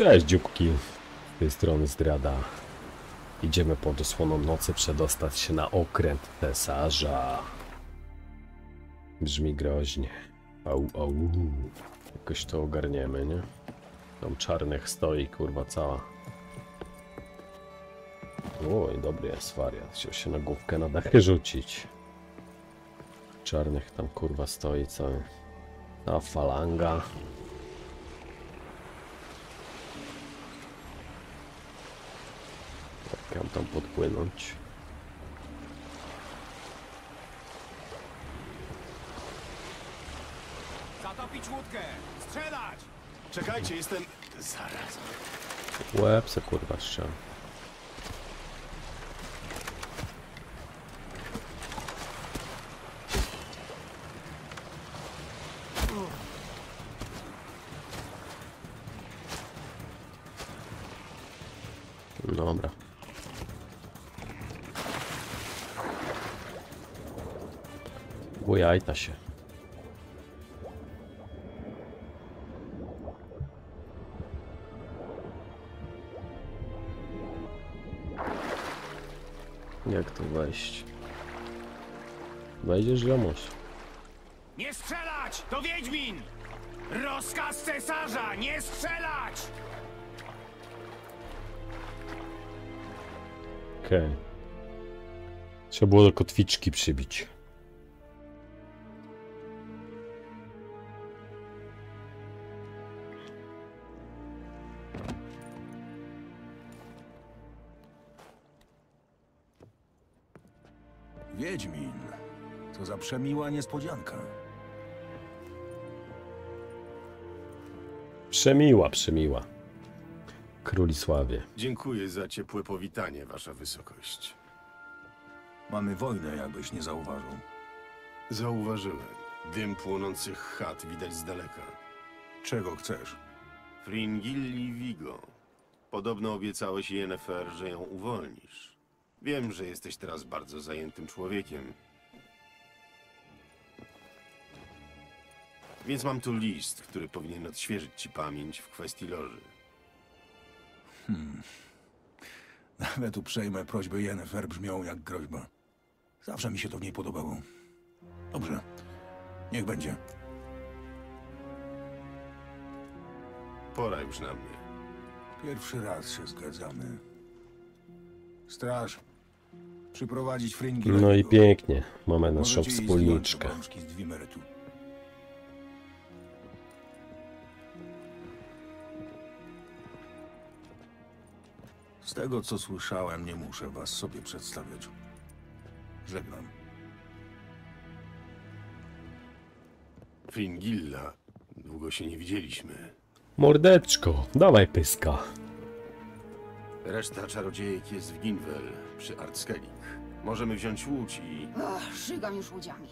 Cześć dzióbki, z tej strony zdrada. Idziemy pod osłoną nocy przedostać się na okręt cesarza. Brzmi groźnie. Au, au. Jakoś to ogarniemy, nie? Tam czarnych stoi, kurwa, cała. Oj, dobry jest wariat. Chciał się na główkę na dachy rzucić. Czarnych tam, kurwa, stoi cały. Ta falanga. Jak mam tam podpłynąć? Zatopić łódkę! Strzelać! Czekajcie, jestem... Zaraz. Łeb se kurwa strzał. Dobra. Bujajta się. Jak tu wejść? Wejdziesz, ziomuś. Nie strzelać! To Wiedźmin! Rozkaz cesarza! Nie strzelać! Okej. Trzeba było do kotwiczki przybić. Przemiła niespodzianka. Przemiła, przemiła. Królisławie. Dziękuję za ciepłe powitanie, Wasza Wysokość. Mamy wojnę, jakbyś nie zauważył. Zauważyłem. Dym płonących chat widać z daleka. Czego chcesz? Fringilli Vigo. Podobno obiecałeś Yennefer, że ją uwolnisz. Wiem, że jesteś teraz bardzo zajętym człowiekiem. Więc mam tu list, który powinien odświeżyć ci pamięć w kwestii loży. Nawet uprzejme prośby Yennefer brzmią jak groźba. Zawsze mi się to w niej podobało. Dobrze. Niech będzie. Pora już na mnie. Pierwszy raz się zgadzamy. Straż. Przyprowadzić Fringi. No i pięknie. Mamy naszą wspólniczkę. z. Z tego co słyszałem, nie muszę was sobie przedstawiać. Żegnam. Fringilla. Długo się nie widzieliśmy. Mordeczko, dawaj pyska. Reszta czarodziejek jest w Ginwel, przy Artskelik. Możemy wziąć łódź i... Ach, żygam już łudziami.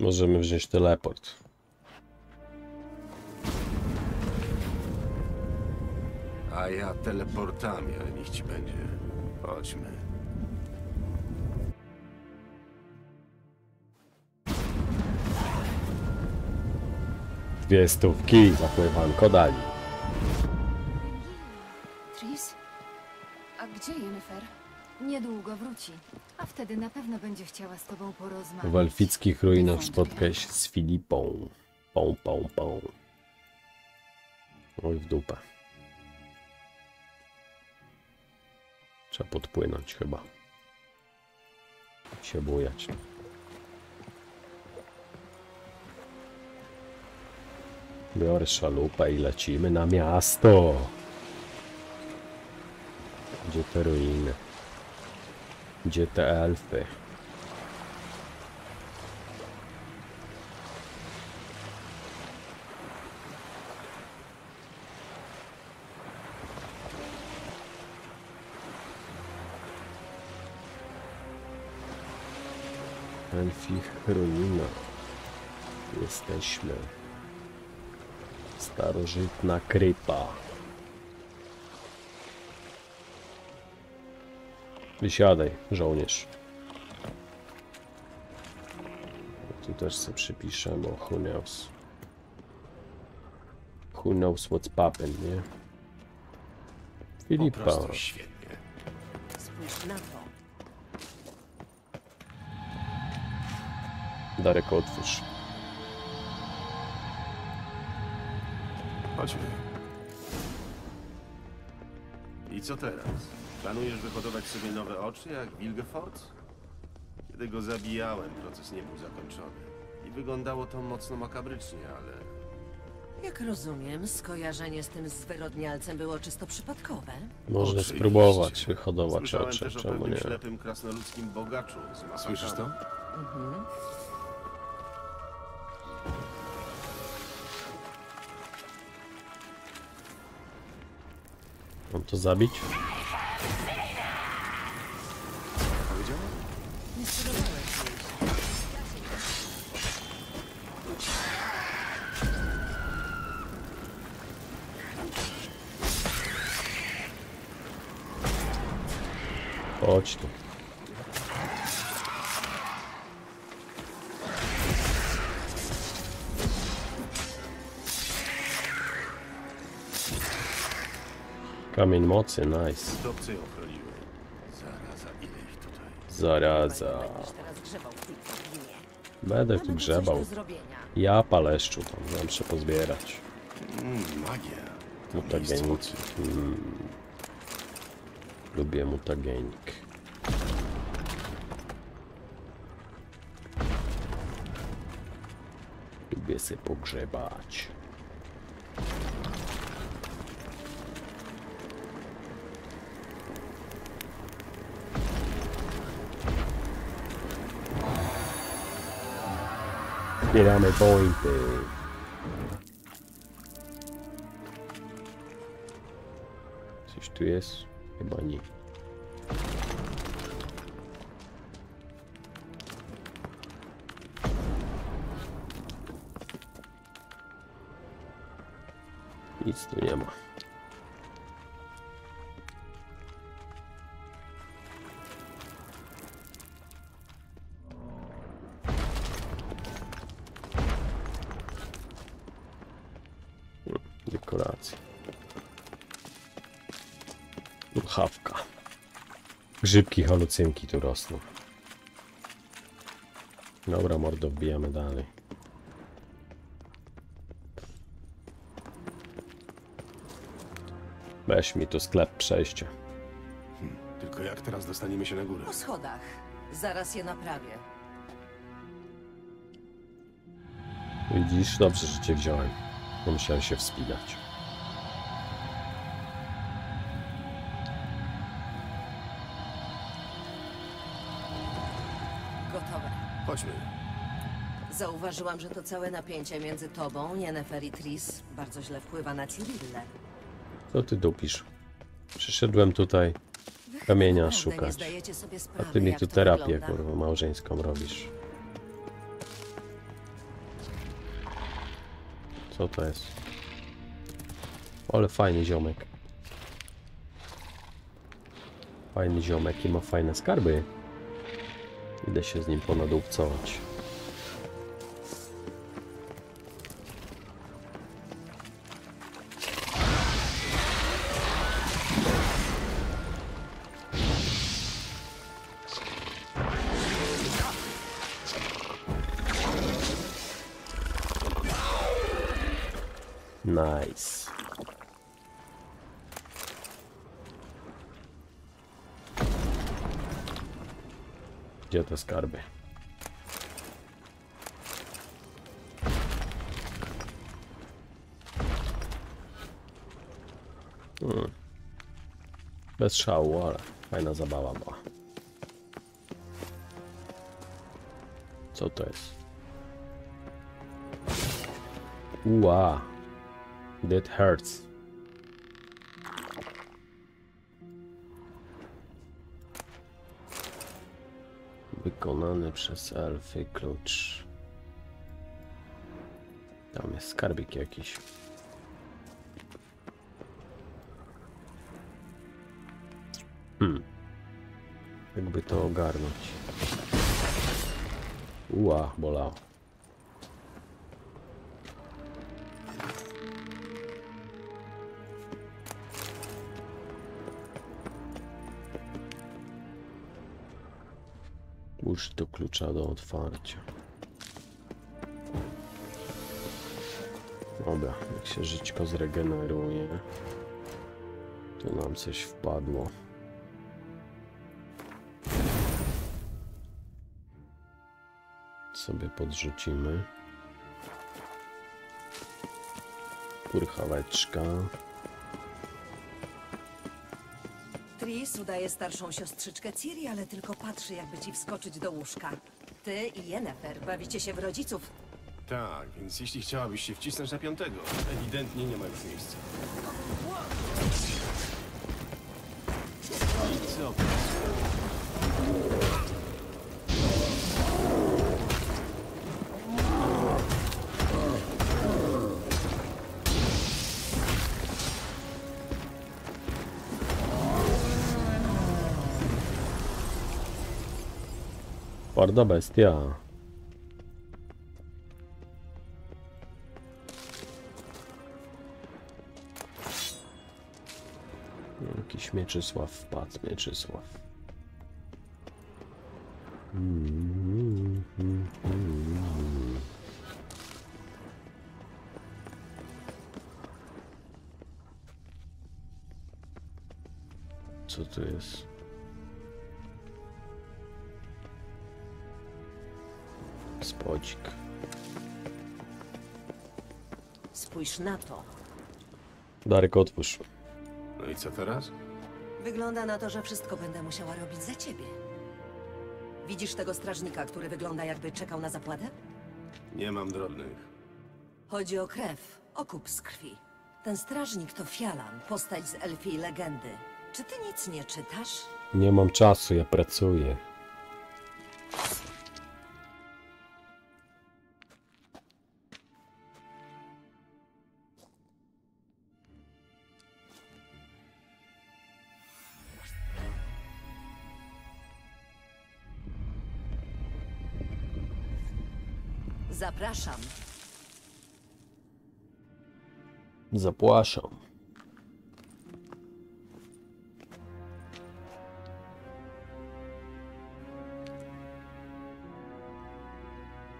Możemy wziąć teleport. A ja teleportami, ale niech ci będzie. Chodźmy. Dwie stówki zapływanko dali. Tris? A gdzie Yennefer? Niedługo wróci, a wtedy na pewno będzie chciała z tobą porozmawiać. W elfickich ruinach spotkaj się z Filipą. Pą, pą, pą. Oj w dupę. Trzeba podpłynąć chyba. Się bujać. Biorę szalupę i lecimy na miasto. Gdzie te ruiny? Gdzie te elfy? Elfich ruinach. Jesteśmy. Starożytna krypa. Wysiadaj, żołnierz. Tu też sobie przypiszę, bo who knows. Who knows what's poppin', nie? Po Filipa. prostu świetnie. Spójrz na to. Darek, otwórz. Chodźmy. I co teraz? Planujesz wyhodować sobie nowe oczy jak Wilgefort? Kiedy go zabijałem, proces nie był zakończony. I wyglądało to mocno makabrycznie, ale Jak rozumiem, skojarzenie z tym zwyrodnialcem było czysto przypadkowe. Można Oczywiście. spróbować wyhodować słyszałem oczy, też o czemu pewnym nie? ślepym krasnoludzkim bogaczu z Masakami. Słyszysz to? Mam to zabić? Chodź tu. Kamień mocy, nice. Zaraza, ile ich tutaj. Będę tu grzebał. Ja paleszczu tam, mam się pozbierać. Mm, magia. Mutagenik. Mm. Lubię mutagenik. Lubię się pogrzebać. Zbieramy pointy. Coś tu jest? Chyba nie. Nic tu nie ma. Grzybki, halucynki tu rosną. Dobra, mordo, wbijamy dalej. Weź mi tu sklep przejścia. Tylko jak teraz dostaniemy się na górę? Po schodach. Zaraz je naprawię. Widzisz? Dobrze, że cię wziąłem. Bo musiałem się wspinać. Zauważyłam, że to całe napięcie między tobą, Yennefer i Tris bardzo źle wpływa na Cyrillę. Co ty dupisz? Przyszedłem tutaj kamienia szukać. A ty mi tu terapię, kurwa, małżeńską robisz. Co to jest? Ale fajny ziomek. Fajny ziomek i ma fajne skarby. Idę się z nim ponadupcować. Nice. Gdzie te skarby? Hmm. Bez szału, ale fajna zabawa była. Co to jest? That hurts. Wykonany przez elfy klucz. Tam jest skarbik jakiś. Hmm. Jakby to ogarnąć. Ua, bolało. Użyj do klucza do otwarcia. Dobra, jak się żyćko zregeneruje, tu nam coś wpadło. Sobie podrzucimy. Kurchaweczka. Tris udaje starszą siostrzyczkę Ciri, ale tylko patrzy, jakby ci wskoczyć do łóżka. Ty i Yennefer bawicie się w rodziców. Tak, więc jeśli chciałabyś się wcisnąć na piątego, ewidentnie nie ma już miejsca. I co? Twarda bestia. Jakiś Mieczysław wpadł, Mieczysław. Co to jest? Spodzik. Spójrz na to. Darek, otwórz. No i co teraz? Wygląda na to, że wszystko będę musiała robić za ciebie. Widzisz tego strażnika, który wygląda jakby czekał na zapłatę? Nie mam drobnych. Chodzi o krew, okup z krwi. Ten strażnik to Fialan, postać z elfiej legendy. Czy ty nic nie czytasz? Nie mam czasu, ja pracuję. Zapraszam. Zapłaszam.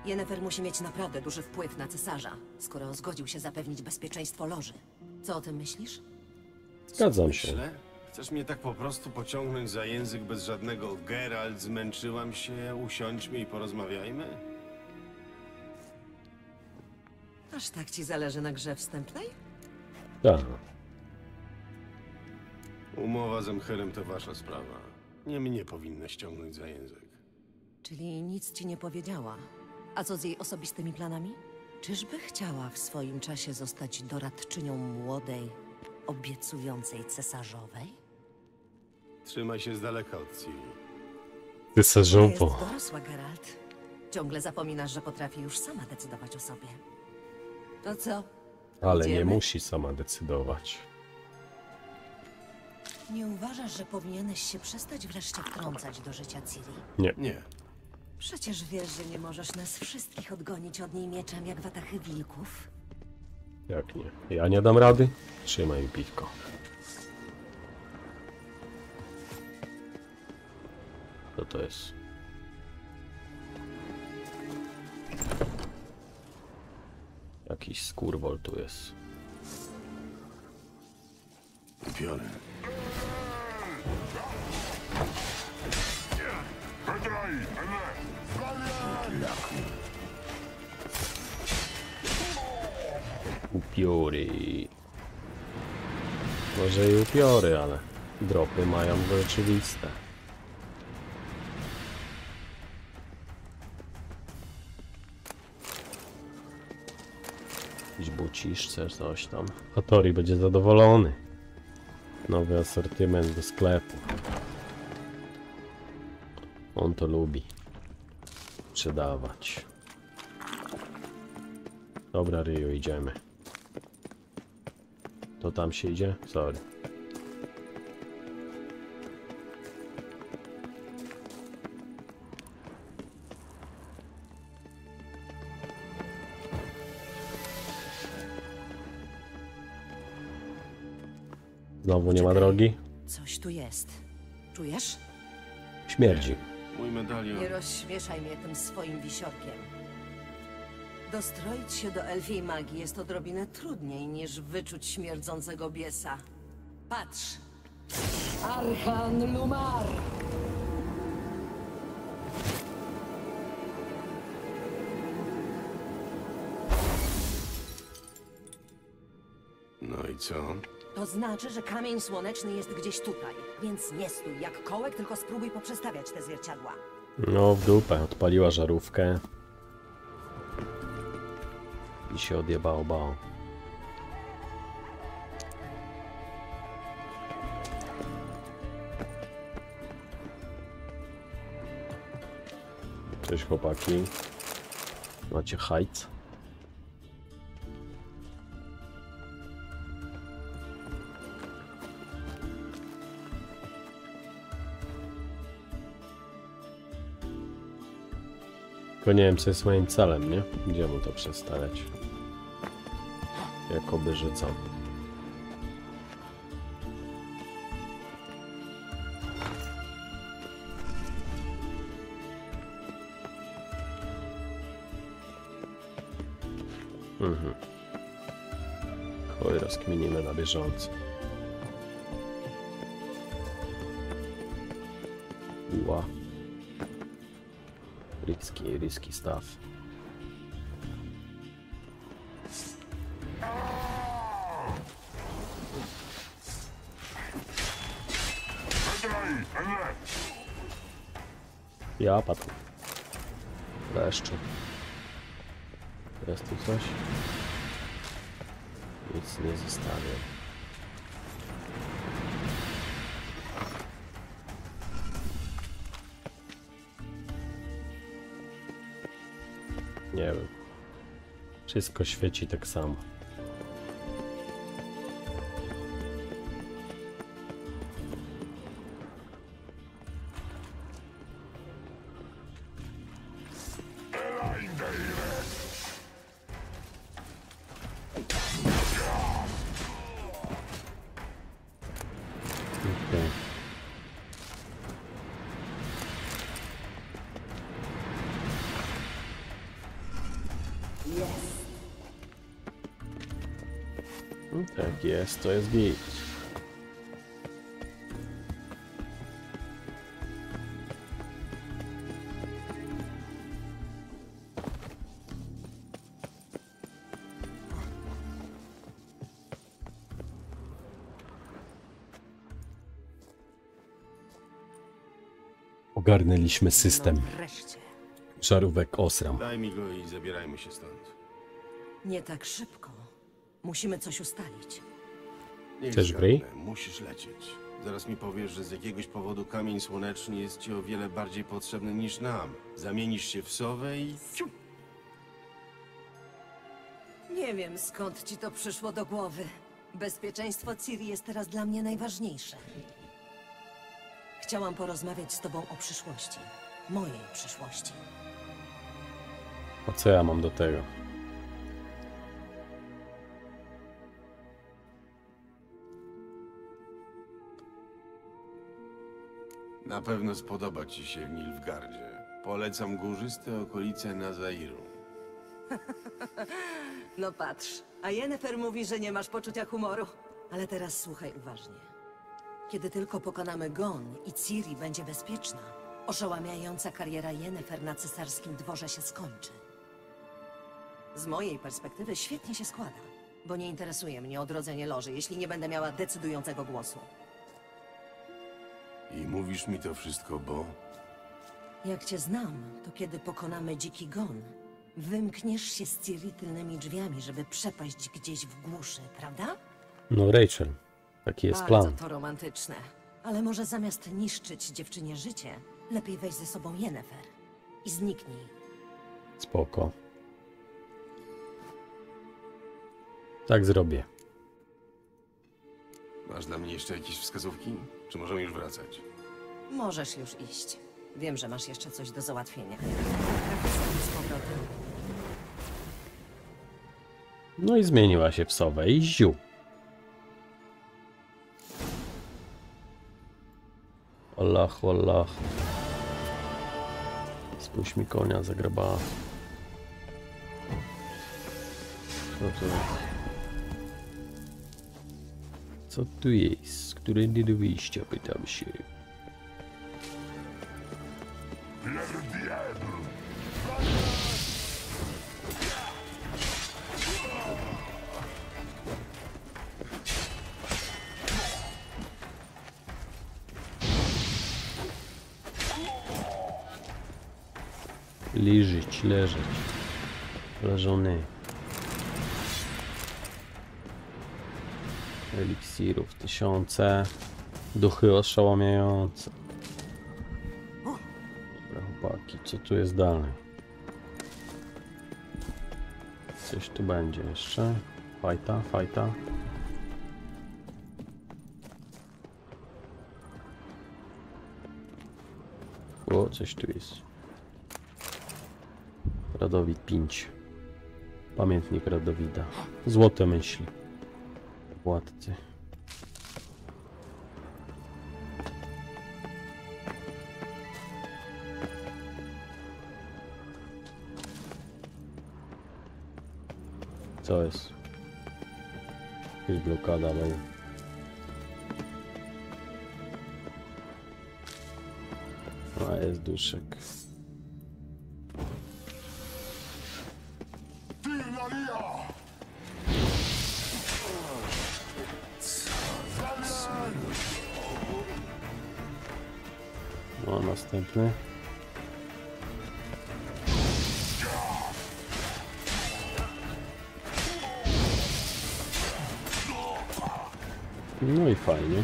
Yennefer musi mieć naprawdę duży wpływ na cesarza, skoro zgodził się zapewnić bezpieczeństwo loży. Co o tym myślisz? Zgadzam się. Myślę? Chcesz mnie tak po prostu pociągnąć za język bez żadnego Geralt, zmęczyłam się, usiądźmy i porozmawiajmy? Aż tak ci zależy na grze wstępnej? Tak. Umowa z Emcherem to wasza sprawa. Nie mnie powinna ściągnąć za język. Czyli nic ci nie powiedziała. A co z jej osobistymi planami? Czyżby chciała w swoim czasie zostać doradczynią młodej, obiecującej cesarzowej? Trzymaj się z daleka od Ciri. Ty Ona jest dorosła, Geralt. Ciągle zapominasz, że potrafi już sama decydować o sobie. To co? Ale nie Idziemy? musi sama decydować. Nie uważasz, że powinieneś się przestać wreszcie wtrącać do życia Ciri? Nie. Przecież wiesz, że nie możesz nas wszystkich odgonić od niej mieczem jak watachy wilków. Jak nie? Ja nie dam rady? Trzymaj mi piwko. Co to jest? Jakiś skurwol tu jest. Biorę. Upiory. Może i upiory, ale dropy mają rzeczywiste. Jakiś bucisz, coś, coś tam. A Tori będzie zadowolony. Nowy asortyment do sklepu. On to lubi. Sprzedawać. Dobra, Ryu, idziemy. To tam się idzie? Sorry. Znowu nie ma drogi? Coś tu jest. Czujesz? Śmierdzi. Mój medalion. Nie rozśmieszaj mnie tym swoim wisiorkiem. Dostroić się do elfiej magii jest odrobinę trudniej niż wyczuć śmierdzącego biesa. Patrz! Archan Lumar! No i co? To znaczy, że kamień słoneczny jest gdzieś tutaj. Więc nie stój jak kołek, tylko spróbuj poprzestawiać te zwierciadła. No w dupę, odpaliła żarówkę. I się odjebało bało. Cześć chłopaki. Macie hajc? Tylko nie wiem co jest moim celem, nie? Gdzie mu to przestawiać? Jakoby, że co? Mhm. Chuj, rozkminimy na bieżąco. Risky stuff. Ja padł. Leszczu. Jest tu coś? Nic nie zostawię. Wszystko świeci tak samo. Okej. Tak jest, to jest git. Ogarnęliśmy system. No wreszcie. Żarówek osram. Daj mi go i zabierajmy się stąd. Nie tak szybko. Musimy coś ustalić. Chcesz gry? Musisz lecieć. Zaraz mi powiesz, że z jakiegoś powodu kamień słoneczny jest ci o wiele bardziej potrzebny niż nam. Zamienisz się w sowę i... Ciu! Nie wiem, skąd ci to przyszło do głowy. Bezpieczeństwo Ciri jest teraz dla mnie najważniejsze. Chciałam porozmawiać z tobą o przyszłości. Mojej przyszłości. A co ja mam do tego? Na pewno spodoba ci się w Nilfgardzie. Polecam górzyste okolice Nazairu. No patrz, a Yennefer mówi, że nie masz poczucia humoru. Ale teraz słuchaj uważnie. Kiedy tylko pokonamy Gon i Ciri będzie bezpieczna, oszałamiająca kariera Yennefer na cesarskim dworze się skończy. Z mojej perspektywy świetnie się składa, bo nie interesuje mnie odrodzenie loży, jeśli nie będę miała decydującego głosu. I mówisz mi to wszystko, bo... Jak cię znam, to kiedy pokonamy dziki gon, wymkniesz się z Ciri tylnymi drzwiami, żeby przepaść gdzieś w głuszy, prawda? No Rachel, taki jest Bardzo plan. to romantyczne. Ale może zamiast niszczyć dziewczynie życie, lepiej weź ze sobą Yennefer i zniknij. Spoko. Tak zrobię. Masz dla mnie jeszcze jakieś wskazówki? Czy możemy już wracać? Możesz już iść. Wiem, że masz jeszcze coś do załatwienia. Z powrotem. No i zmieniła się w sowę i ziu. Allah, Allah. Spójrz mi konia zagrabała. Co to jest? Co tu jest? Którędy do wyjścia, pytam się. Leżeć, leżeć. Leżony. Eliksirów tysiące. Duchy oszałamiające. Dobra, chłopaki, co tu jest dalej? Coś tu będzie jeszcze. Fajta, fajta. O, coś tu jest. Radowid 5. Pamiętnik Radowida. Złote myśli. Władcy. Co jest? Jest blokada, będzie. A jest duszek. Następny. No i fajnie.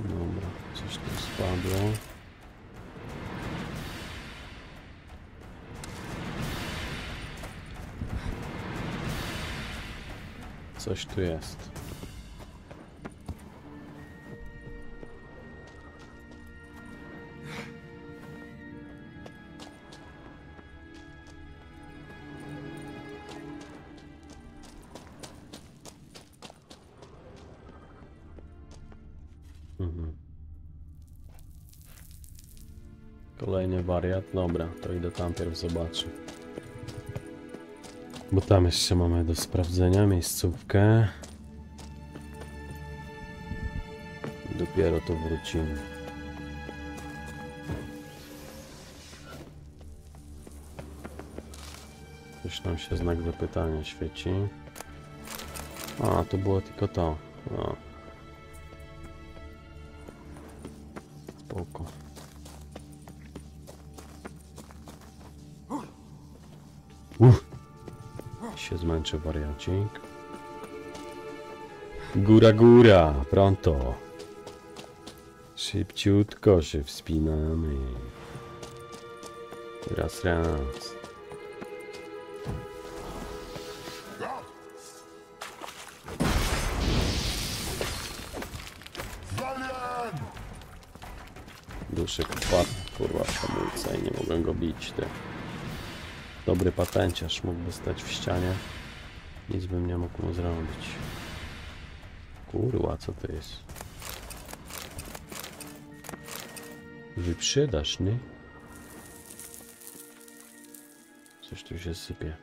Dobra, coś tu spadło. Coś tu jest. Wariat. Dobra, to idę tam pierw zobaczę. Bo tam jeszcze mamy do sprawdzenia miejscówkę. Dopiero to wrócimy. Coś nam się znak zapytania świeci. A, to było tylko to. No. Spoko. Się zmęczy wariacik. Góra, góra, pronto. Szybciutko się wspinamy. Raz, raz. Patenciarz mógłby stać w ścianie. Nic bym nie mógł mu zrobić. Kurwa, co to jest? Wyprzedaż, nie? Coś tu się sypie.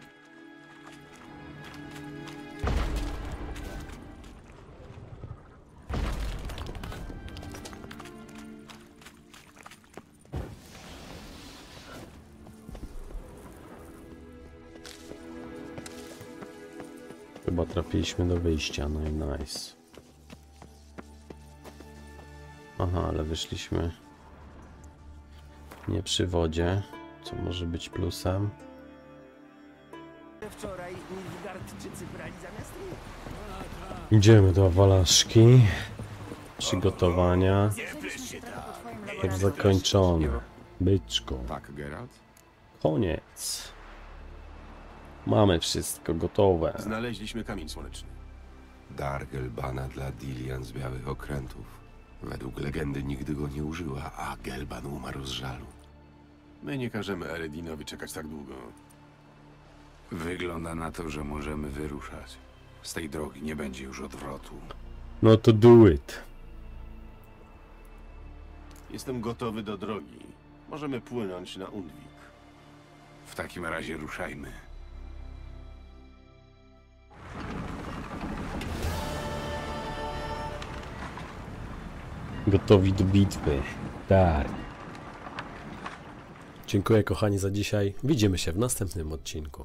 Trafiliśmy do wyjścia, no i nice. Aha, ale wyszliśmy nie przy wodzie, co może być plusem. Wczoraj Nilfgaardczycy brali zamiast Idziemy do Walaszki. Przygotowania. Tak zakończone. Byczko. Tak, Geralt? Koniec. Mamy wszystko gotowe. Znaleźliśmy kamień słoneczny. Dar Gelbana dla Dilian z Białych Okrętów. Według legendy nigdy go nie użyła, a Gelban umarł z żalu. My nie każemy Eredinowi czekać tak długo. Wygląda na to, że możemy wyruszać. Z tej drogi nie będzie już odwrotu. No to do it. Jestem gotowy do drogi. Możemy płynąć na Undwik. W takim razie ruszajmy. Gotowi do bitwy. Tak. Dziękuję kochani za dzisiaj. Widzimy się w następnym odcinku.